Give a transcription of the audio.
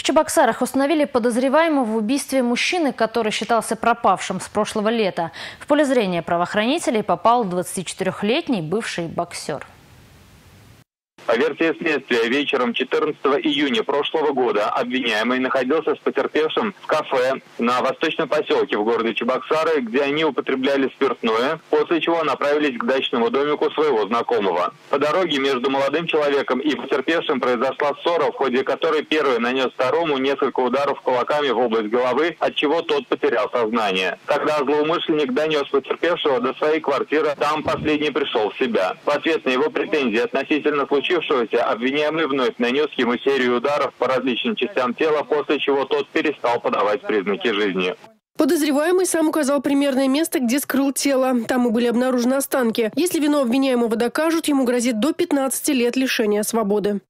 В Чебоксарах установили подозреваемого в убийстве мужчины, который считался пропавшим с прошлого лета. В поле зрения правоохранителей попал 24-летний бывший боксер. По версии следствия, вечером 14 июня прошлого года обвиняемый находился с потерпевшим в кафе на восточном поселке в городе Чебоксары, где они употребляли спиртное, после чего направились к дачному домику своего знакомого. По дороге между молодым человеком и потерпевшим произошла ссора, в ходе которой первый нанес второму несколько ударов кулаками в область головы, от чего тот потерял сознание. Тогда злоумышленник донес потерпевшего до своей квартиры, там последний пришел в себя. В ответ на его претензии относительно случившегося случившегося обвиняемый вновь нанес ему серию ударов по различным частям тела, после чего тот перестал подавать признаки жизни. Подозреваемый сам указал примерное место, где скрыл тело. Там и были обнаружены останки. Если вину обвиняемого докажут, ему грозит до 15 лет лишения свободы.